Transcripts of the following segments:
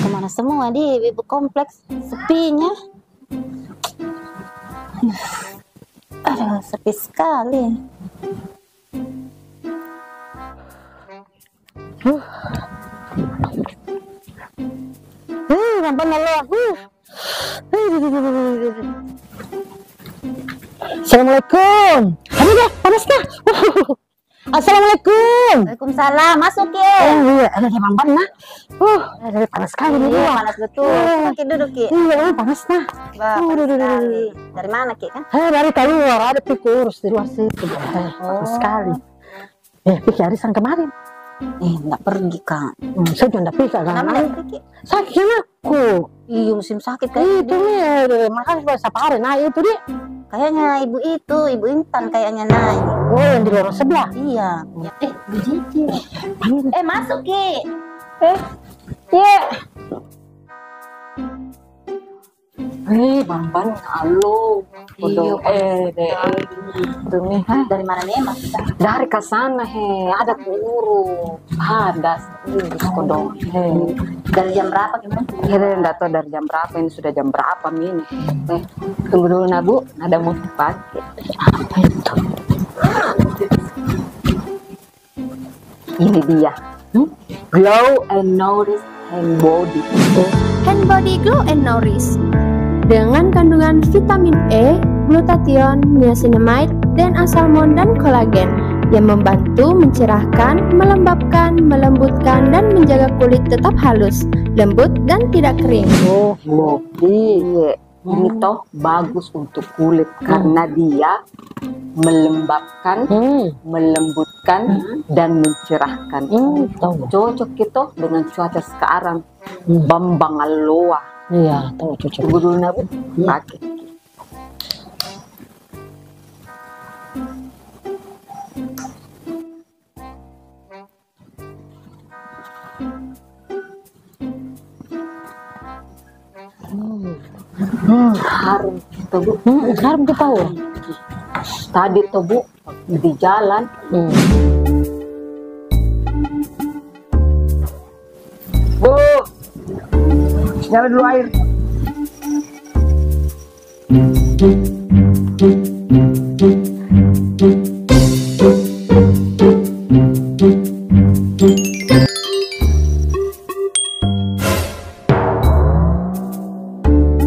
ke mana semua di ibu kompleks sepinya aduh sepi sekali Uh. Uh, nampak nalo. Uh. Assalamualaikum. Aduh dah, panas dah. Assalamualaikum. Waalaikumsalam masuk ya Oh iya, ada di mampan nah. Uh, ada panas sekali nih. Iya, Iya, panas betul. Iya. Ki duduk Ki. Iya, panas nah. Panas aduh, aduh, sekali. Dari mana Ki kan? Eh, dari keluar ada pikir di luar situ. Eh, panas sekali. Eh, pikir harisan kemarin. Eh, enggak pergi Kang. Hmm, saya juga pikir kan. Kenapa enggak pergi? Sakit aku. Iya musim sakit Itu kayaknya. nih, makanya supaya sapa hari. Nah, itu dia. Kayaknya ibu itu, ibu Intan kayaknya naik. Oh, yang di luar sebelah. Iya. Eh, Bu Cici. Panggil. Eh, masuk Ki. Iya. Eh, Bamban, halo. Iya, eh, deh. Demi? Dari mana nih Mas? Dari ke sana, he. Ada guru. Ada. Kodong. He. Dari jam berapa gimana? Kira enggak tahu dari jam berapa ini sudah jam berapa ini. Eh, tunggu dulu nah Bu, ada mau pakai. Ini dia. Hmm? Glow and nourish hand body. Hand Body Glow and Nourish dengan kandungan vitamin E, glutathione, niacinamide, dan salmon dan kolagen yang membantu mencerahkan, melembabkan, melembutkan, dan menjaga kulit tetap halus, lembut, dan tidak kering. Oh. Iya. Ini toh bagus untuk kulit karena dia melembabkan, melembutkan, dan mencerahkan. Cocok itu dengan cuaca sekarang. Bambang aloa. Iya, tahu cocok. Tunggu dulu Nabu. Pakai. Hmm, harum kita bu. Hmm, harum kita tahu. Tadi tuh bu di jalan. Bu, nyala dulu air.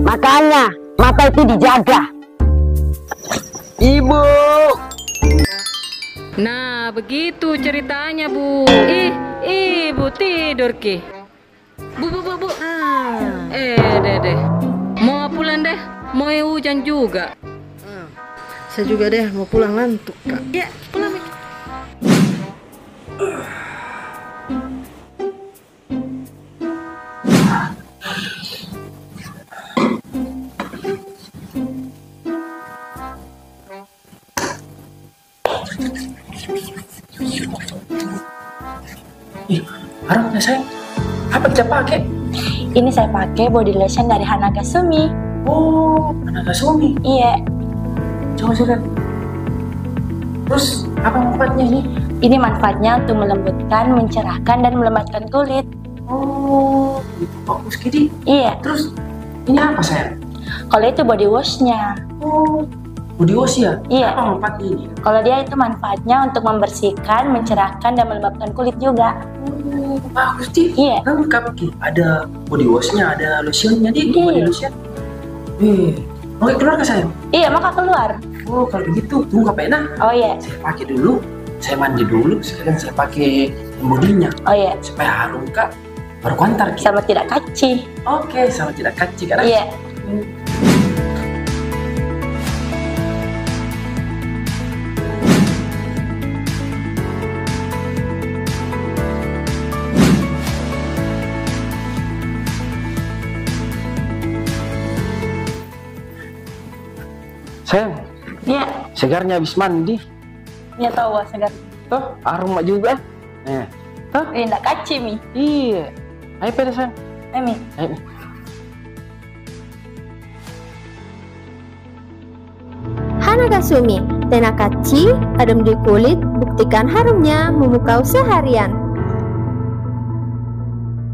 Makanya mata itu dijaga. Ibu. Nah, begitu ceritanya, Bu. Ih, ibu tidur, Ki. Bu, bu, bu, bu. Eh, deh, deh. Mau pulang deh. Mau hujan juga. Saya juga deh mau pulang ngantuk kak. Ya, pulang, Mi. Harapnya saya apa kita pakai? Ini saya pakai body lotion dari Hanaga Sumi. Oh, anak suami. Iya, Coba saya lihat. Terus apa manfaatnya ini? ini manfaatnya untuk melembutkan, mencerahkan, dan melembatkan kulit. Oh, itu bagus gini. Iya, Terus ini apa saya? kalau itu body washnya. Oh, body wash ya? Iya. Apa manfaatnya ini? Kalau dia itu manfaatnya untuk membersihkan, mencerahkan, dan melembabkan kulit juga. Oh, bagus sih. Iya, Lengkap Ki. Ada body washnya, ada lotionnya di Iya. body lotion. Eh, mau keluar ke saya? iya maka keluar. Oh, kalau begitu tunggu apa enak? Oh iya, Saya pakai dulu. Saya mandi dulu, sekalian saya pakai bodinya oh iya. supaya harum kak. Baru kuantar Ki. Sama tidak kaci. Oke, sama tidak kaci kan? Iya. Sayang, Iya, segarnya habis mandi. iya tahu wah segar. Toh, aroma juga. Eh, toh? Eh, tidak kaci mi. Iya. Ayo pada sayang. Eh, mi. Ayo. Hanaga Sumi, Tenakachi, adem di kulit, buktikan harumnya memukau seharian.